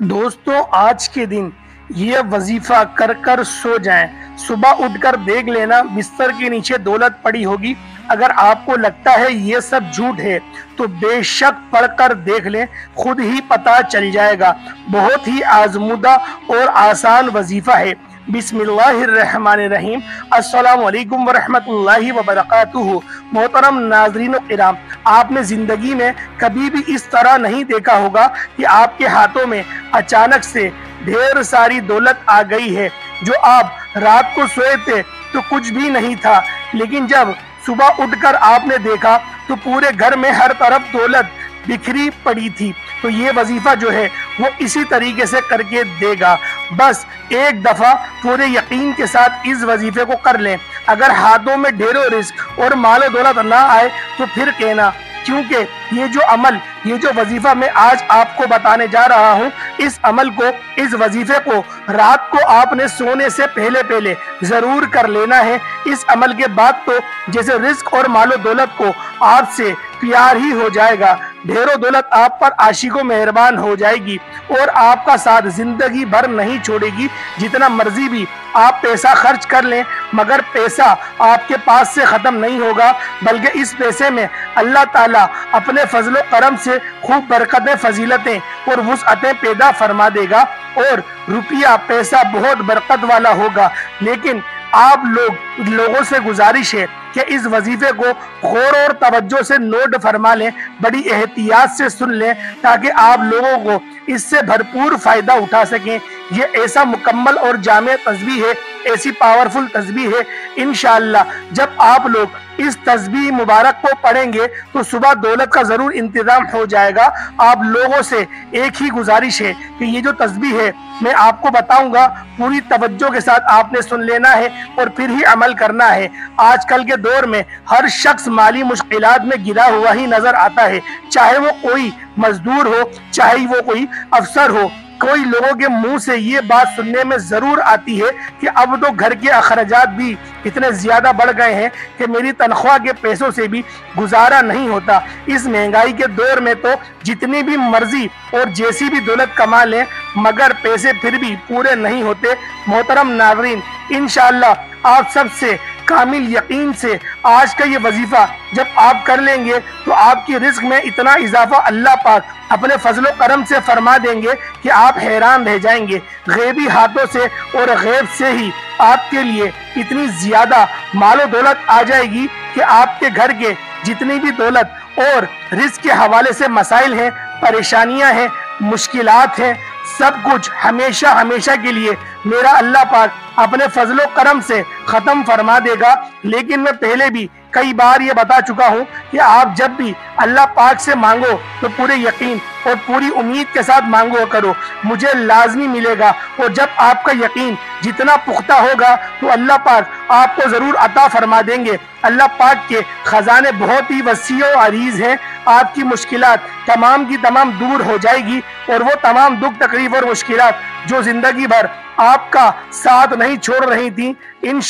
दोस्तों, आज के दिन ये वजीफा कर कर सो जाएँ। सुबह उठकर देख लेना, बिस्तर के नीचे दौलत पड़ी होगी। अगर आपको लगता है ये सब झूठ है तो बेशक पढ़कर देख लें, खुद ही पता चल जाएगा। बहुत ही आजमुदा और आसान वजीफा है। अस्सलाम वालेकुम वरहमतुल्लाहि वबरकातुहू। मोहतरम नाजरीन इराम, आपने ज़िंदगी में कभी भी इस तरह नहीं देखा होगा कि आपके हाथों में अचानक से ढेर सारी दौलत आ गई है, जो आप रात को सोए थे तो कुछ भी नहीं था। लेकिन जब सुबह उठकर आपने देखा तो पूरे घर में हर तरफ़ दौलत बिखरी पड़ी थी। तो ये वजीफा जो है, वो इसी तरीके से करके देगा। बस एक दफ़ा पूरे यकीन के साथ इस वजीफे को कर लें। अगर हाथों में ढेरों रिस्क और मालो दौलत ना आए तो फिर कहना, क्योंकि ये जो अमल, ये जो वजीफा मैं आज आपको बताने जा रहा हूँ, इस अमल को, इस वजीफे को रात को आपने सोने से पहले पहले ज़रूर कर लेना है। इस अमल के बाद तो जैसे रिस्क और मालो दौलत को आपसे प्यार ही हो जाएगा। ढेरों दौलत आप पर आशिको मेहरबान हो जाएगी और आपका साथ ज़िंदगी भर नहीं छोड़ेगी, जितना मर्ज़ी भी। आप पैसा खर्च कर लें, मगर पैसा आपके पास से ख़त्म नहीं होगा, बल्कि इस पैसे में अल्लाह ताला अपने फजलो करम से खूब बरकतें, फजीलतें और वसअतें पैदा फरमा देगा और रुपया, पैसा बहुत बरकत वाला होगा। लेकिन आप लोग, लोगों से गुजारिश है कि इस वजीफे को गौर और तवज्जो से नोट फरमा लें, बड़ी एहतियात से सुन लें, ताकि आप लोगों को इससे भरपूर फ़ायदा उठा सकें। ये ऐसा मुकम्मल और जाम तस्बी है, ऐसी पावरफुल तस्बी है। इन जब आप लोग इस तस्बी मुबारक को पढ़ेंगे तो सुबह दौलत का ज़रूर इंतज़ाम हो जाएगा। आप लोगों से एक ही गुजारिश है कि ये जो तस्बी है, मैं आपको बताऊँगा, पूरी तवज्जो के साथ आपने सुन लेना है और फिर ही अमल करना है। आजकल के दौर में हर शख्स माली मुश्किल में गिरा हुआ ही नज़र आता है, चाहे वो कोई मजदूर हो, चाहे वो कोई अफसर हो, कोई लोगों के मुँह से ये बात सुनने में ज़रूर आती है कि अब तो घर के अखराज भी इतने ज़्यादा बढ़ गए हैं कि मेरी तनख्वाह के पैसों से भी गुजारा नहीं होता। इस महँगाई के दौर में तो जितनी भी मर्ज़ी और जैसी भी दौलत कमा लें, मगर पैसे फिर भी पूरे नहीं होते। मोहतरम नागरीन इनशाला आप सबसे कामिल यकीन से आज का ये वजीफा जब आप कर लेंगे तो आपकी रिस्क में इतना इजाफा अल्लाह पाक अपने फजलो करम से फरमा देंगे कि आप हैरान रह जाएँगे। गैबी हाथों से और गैब से ही आपके लिए इतनी ज़्यादा मालो दौलत आ जाएगी कि आपके घर के जितनी भी दौलत और रिस्क के हवाले से मसाइल हैं, परेशानियाँ हैं, मुश्किलात हैं सब कुछ हमेशा हमेशा के लिए मेरा अल्लाह पाक अपने फजलो करम से खत्म फरमा देगा। लेकिन मैं पहले भी कई बार ये बता चुका हूँ कि आप जब भी अल्लाह पाक से मांगो तो पूरे यकीन और पूरी उम्मीद के साथ मांगो करो। मुझे लाजमी मिलेगा और जब आपका यकीन जितना पुख्ता होगा तो अल्लाह पाक आपको ज़रूर अता फरमा देंगे। अल्लाह पाक के खजाने बहुत ही वसी और अरीज हैं। आपकी मुश्किल तमाम की तमाम दूर हो जाएगी और वो तमाम दुख तकलीफ़ और मुश्किल जो ज़िंदगी भर आपका साथ नहीं छोड़ रही थी। इन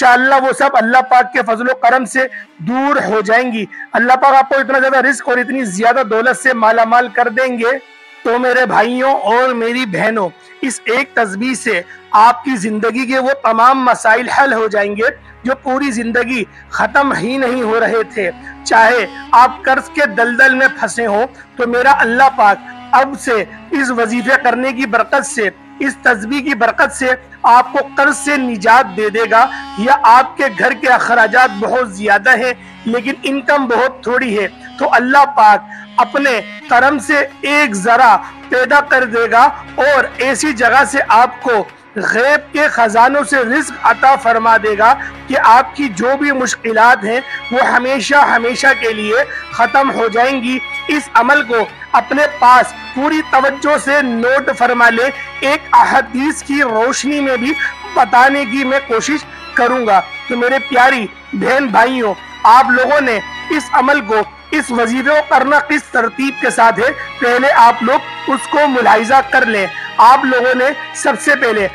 वो सब अल्लाह पाक के फजलो करम से दूर हो जाएँगी। अल्लाह पाक आपको इतना ज़्यादा रिस्क और इतनी ज़्यादा दौलत से माला माल कर देंगे। तो मेरे भाइयों और मेरी बहनों, इस एक तस्वीर से आपकी ज़िंदगी के वो तमाम मसाइल हल हो जाएँगे, जो पूरी ज़िंदगी खत्म ही नहीं हो रहे थे। चाहे आप कर्ज के दलदल में फंसे हो तो मेरा अल्लाह पाक अब से इस वजीफे करने की बरकत से इस तस्वीर की बरकत से आपको कर्ज से निजात दे देगा। या आपके घर के अखराज बहुत ज़्यादा है, लेकिन इनकम बहुत थोड़ी है। तो अल्लाह पाक अपने करम से एक जरा पैदा कर देगा और ऐसी जगह से आपको गैब के खजानों से रिस्क अता फरमा देगा कि आपकी जो भी मुश्किलात हैं, वो हमेशा हमेशा के लिए ख़त्म हो जाएँगी। इस अमल को अपने पास पूरी तवज्जो से नोट फरमा ले। एक अहदीस की रोशनी में भी बताने की मैं कोशिश करूँगा। तो मेरे प्यारी बहन भाइयों, आप लोगों ने इस अमल को इस वजीफे को करना किस तरतीब के साथ है, पहले आप लोग उसको मुलायजा कर लें। आप लोगों ने सबसे पहले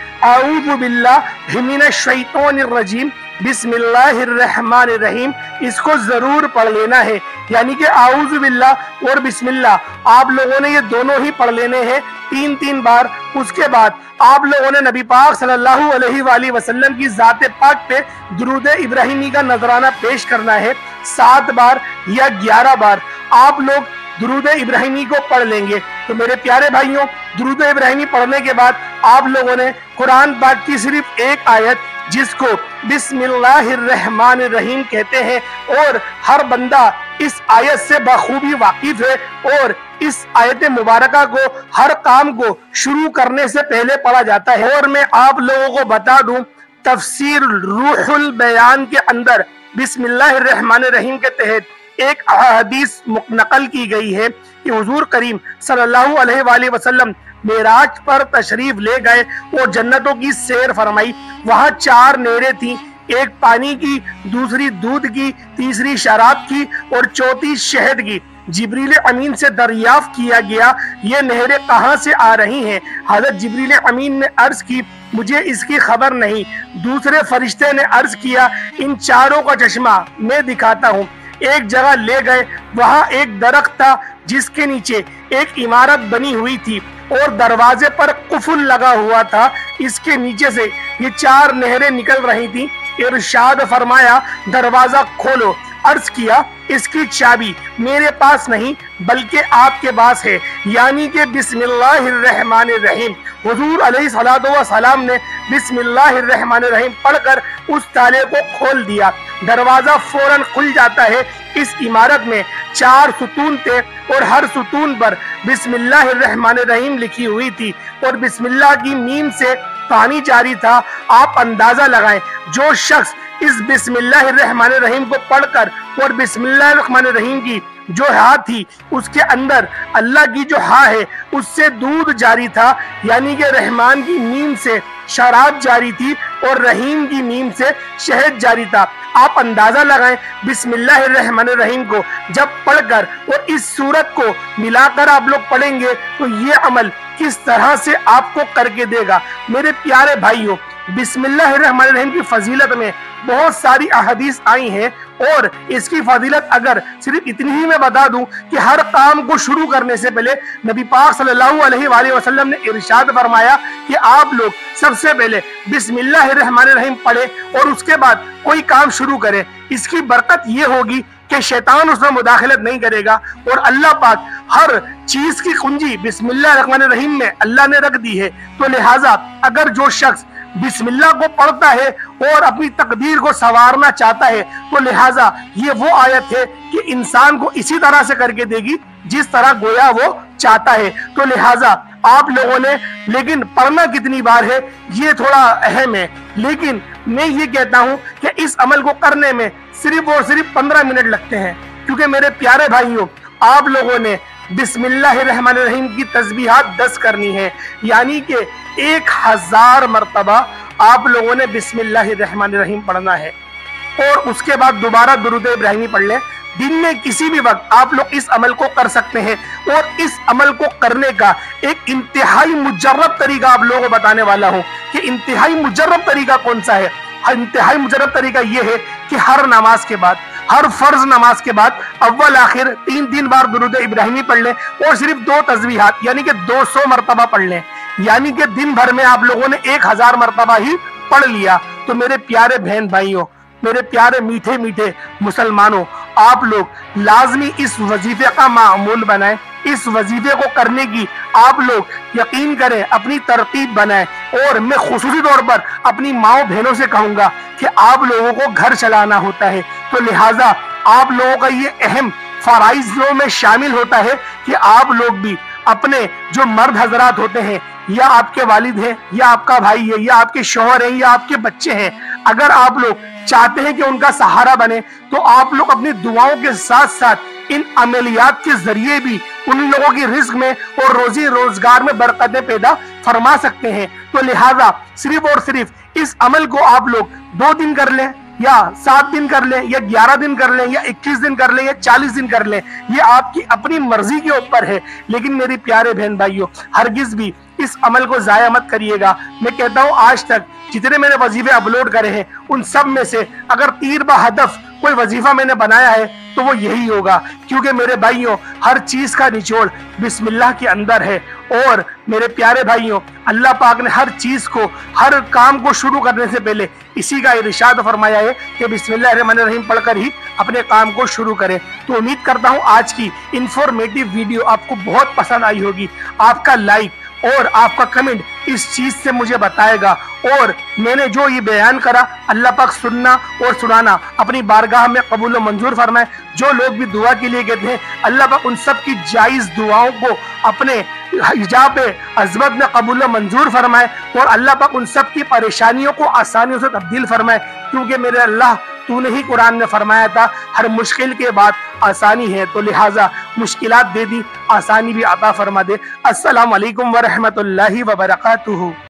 रजीम बिस्मिल्लाहिर्रहमानिर्रहीम इसको ज़रूर पढ़ लेना है। यानी कि आउज बिल्ला और बिस्मिल्ला, आप लोगों ने ये दोनों ही पढ़ लेने हैं तीन तीन बार। उसके बाद आप लोगों ने नबी पाक सल्लल्लाहु अलैहि वसल्लम की जात पाक पे दरूद इब्राहिमी का नजराना पेश करना है। सात बार या ग्यारह बार आप लोग दरूद इब्राहिमी को पढ़ लेंगे। तो मेरे प्यारे भाइयों, दरूद इब्राहिमी पढ़ने के बाद आप लोगों ने कुरान पाक की सिर्फ़ एक आयत जिसको बिस्मिल्लाहिर्रहमान रहीम कहते हैं, और हर बंदा इस आयत से बखूबी वाकिफ है, और इस आयत मुबारक को, हर काम को शुरू करने से पहले पढ़ा जाता है। और मैं आप लोगों को बता दूँ, तफसीर रूहुल बयान के अंदर बिस्मिल्लाहिर्रहमान रहीम के तहत एक हदीस नकल की गई है। कि हुजूर करीम सल्लल्लाहु अलैहि वसल्लम मेराज पर तशरीफ़ ले गए और जन्नतों की सैर फरमाई। वहाँ चार नेरे थी, एक पानी की, दूसरी दूध की, तीसरी शराब की और चौथी शहद की। जिब्रील अमीन से दरियाफ्त किया गया, ये नहरें कहाँ से आ रही हैं? हज़रत जिब्रील अमीन ने अर्ज़ की, मुझे इसकी खबर नहीं। दूसरे फरिश्ते ने अर्ज़ किया, इन चारों का चश्मा मैं दिखाता हूँ। एक जगह ले गए, वहाँ एक दरख्त था जिसके नीचे एक इमारत बनी हुई थी और दरवाजे पर कुफुल लगा हुआ था। इसके नीचे से ये चार नहरें निकल रही थी। इरशाद फरमाया, दरवाज़ा खोलो। अर्ज़ किया, इसकी चाबी मेरे पास नहीं, बल्कि आपके पास है। यानी कि बिस्मिल्लाहिर्रहमानिर्रहीम। हुजूर सलाम ने बिस्मिल्लाहिर्रहमानिर्रहीम पढ़कर उस ताले को खोल दिया। दरवाज़ा फ़ौरन खुल जाता है इस इमारत में चार सुतून थे और हर सुतून पर बिस्मिल्लाहिर्रहमानिर्रहीम लिखी हुई थी और बिस्मिल्लाह की मीम से पानी जारी था। आप अंदाज़ा लगाएँ, जो शख्स इस बिस्मिल्लाहिर्रहमानिर्रहीम को पढ़कर और बिस्मिल्लाहिर्रहमानिर्रहीम की जो हा थी, उसके अंदर अल्लाह की जो हा है, उससे दूध जारी था, यानी कि रहमान की नींद से शराब जारी थी और रहीम की नींद से शहद जारी था। आप अंदाज़ा लगाएँ, बिस्मिल्लाहिर्रहमानिर्रहीम को जब पढ़कर और इस सूरत को मिलाकर आप लोग पढ़ेंगे तो ये अमल किस तरह से आपको करके देगा? मेरे प्यारे भाइयों, बिस्मिल्लाहिर्रहमानिर्रहीम की फजीलत में बहुत सारी अहदीस आई हैं और इसकी फजीलत अगर सिर्फ़ इतनी ही मैं बता दूँ कि हर काम को शुरू करने से पहले नबी पाक सल्लल्लाहु अलैहि वसल्लम ने इरशाद फरमाया कि आप लोग सबसे पहले बिस्मिल्लाहिर्रहमानिर्रहीम पढ़े और उसके बाद कोई काम शुरू करें। इसकी बरकत ये होगी कि शैतान उसमें मुदाखलत नहीं करेगा और अल्लाह पाक हर चीज़ की कुंजी बिस्मिल्लाहिर्रहमानिर्रहीम में अल्लाह ने रख दी है। तो लिहाजा अगर जो शख्स बिस्मिल्लाह को पढ़ता है और अपनी तकदीर को संवारना चाहता है तो लिहाजा ये वो आयत है कि इंसान को इसी तरह से करके देगी, जिस तरह गोया वो चाहता है। तो लिहाजा आप लोगों ने, लेकिन पढ़ना कितनी बार है, ये थोड़ा अहम है। लेकिन मैं ये कहता हूँ कि इस अमल को करने में सिर्फ़ और सिर्फ़ पंद्रह मिनट लगते हैं, क्योंकि मेरे प्यारे भाइयों, आप लोगों ने बिस्मिल्लाहिर्रहमानिर्रहीम की तस्बीहात दस करनी है। यानी कि एक हज़ार मरतबा आप लोगों ने बिस्मिल्लाहिर्रहमानिर्रहीम पढ़ना है। और उसके बाद दोबारा दुरुद इब्राहिमी पढ़ लें। दिन में किसी भी वक्त आप लोग इस अमल को कर सकते हैं। और इस अमल को करने का एक इंतहाई मुजर्रब तरीका आप लोगों को बताने वाला हूँ कि इंतहाई मुजर्रब तरीका कौन सा है। इंतहाई मुजरब तरीका यह है कि हर नमाज़ के बाद, हर फ़र्ज़ नमाज़ के बाद अव्वल, आखिर तीन तीन बार दुरुद इब्राहिमी पढ़ लें। और सिर्फ़ दो तस्वीहात यानी कि 200 मरतबा पढ़ लें। यानी कि दिन भर में आप लोगों ने एक हज़ार मरतबा ही पढ़ लिया। तो मेरे प्यारे बहन भाइयों, मेरे प्यारे मीठे मीठे मुसलमानों, आप लोग लाजमी इस वजीफे का मामूल बनाएँ, इस वजीफे को करने की आप लोग यकीन करें, अपनी तरतीब बनाएँ। और मैं खसूसी तौर पर अपनी माओ बहनों से कहूँगा कि आप लोगों को घर चलाना होता है। तो लिहाजा आप लोगों का ये अहम फराइजों में शामिल होता है कि आप लोग भी अपने जो मर्द हजरात होते हैं या आपके वालिद हैं, या आपका भाई है, या आपके शोहर है, या आपके बच्चे हैं, अगर आप लोग चाहते हैं कि उनका सहारा बने तो आप लोग अपनी दुआओं के साथ साथ इन अमलियात के ज़रिए भी, उन लोगों की रिस्क में और रोजी रोज़गार में बरकतें पैदा फरमा सकते हैं। तो लिहाजा सिर्फ़ और सिर्फ़ इस अमल को आप लोग दो दिन कर लें। या सात दिन कर लें, या ग्यारह दिन कर लें, या इक्कीस दिन कर लें, या चालीस दिन कर लें, ये आपकी अपनी मर्ज़ी के ऊपर है। लेकिन मेरी प्यारे बहन भाइयों हरगिज भी इस अमल को जाया मत करिएगा। मैं कहता हूँ, आज तक जितने मैंने वजीफे अपलोड करे हैं, उन सब में से अगर तीर ब हदफ कोई वजीफा मैंने बनाया है तो वो यही होगा। क्योंकि मेरे भाइयों, हर चीज़ का निचोड़ बिस्मिल्लाह के अंदर है। और मेरे प्यारे भाइयों, अल्लाह पाक ने हर चीज़ को, हर काम को शुरू करने से पहले इसी का इरशाद फरमाया है कि बिस्मिल्लाहिर्रहमानिर्रहीम पढ़कर ही अपने काम को शुरू करें। तो उम्मीद करता हूँ आज की इंफॉर्मेटिव वीडियो आपको बहुत पसंद आई होगी। आपका लाइक और आपका कमेंट इस चीज़ से मुझे बताएगा। और मैंने जो ये बयान करा, अल्लाह पाक सुनना और सुनाना, अपनी बारगाह में कबूल मंजूर फरमाए। जो लोग भी दुआ के लिए कहते हैं, अल्लाह पाक उन सब की जायज़ दुआओं को अपने हिजाब अजमत में कबूल मंजूर फरमाए और अल्लाह पाक उन सब की परेशानियों को आसानियों से तब्दील फरमाए। क्योंकि मेरे अल्लाह तूने ही कुरान में फरमाया था, हर मुश्किल के बाद आसानी है तो लिहाजा मुश्किल दे दी, आसानी भी अता फरमा दे। असल वरहमत लाही वबरकातुहू।